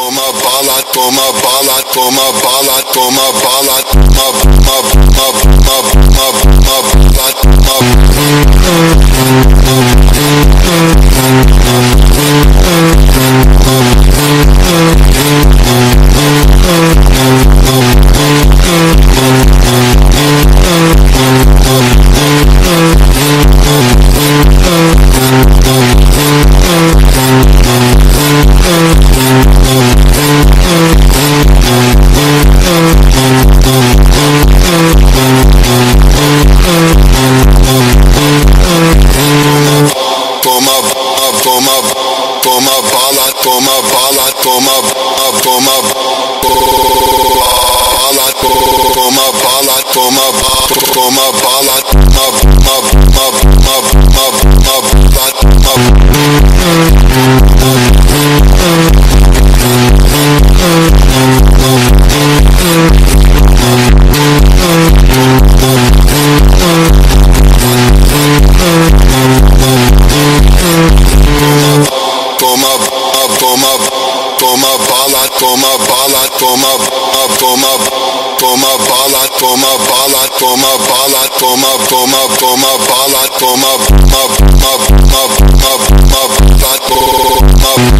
for my ballad, for my ballad, for my ballad, for my ballad, my, my, my. Toma bala, toma bala, toma, toma bala, toma bala, toma toma bala, toma toma bala, toma, uh, toma, toma bala, toma bala, toma bala, toma, toma, toma bala, toma, ma, ma, ma, ma, ma, ma, ma, ma,